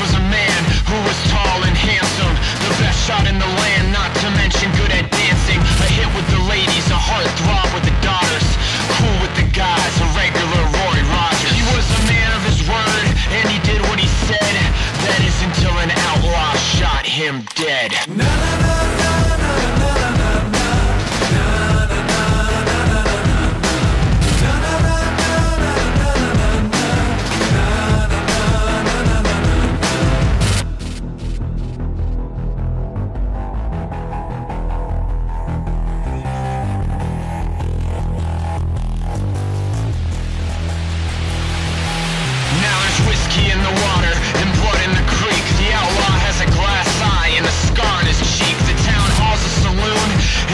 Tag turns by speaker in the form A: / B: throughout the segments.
A: was a man who was tall and handsome, the best shot in the land, not to mention good at dancing. A hit with the ladies, a heartthrob with the daughters, cool with the guys, a regular Roy Rogers. He was a man of his word, and he did what he said. That is until an outlaw shot him dead. Now in the water and blood in the creek. The outlaw has a glass eye and a scar on his cheek. The town hall's a saloon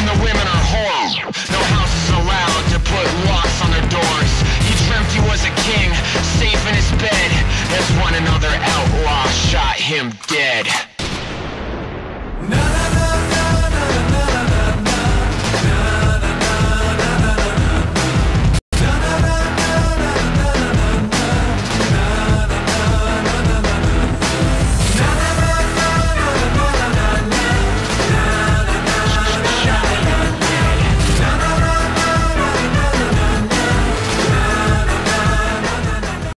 A: and the women are whores. No house is allowed to put locks on their doors. He dreamt he was a king, safe in his bed, as one another outlaw shot him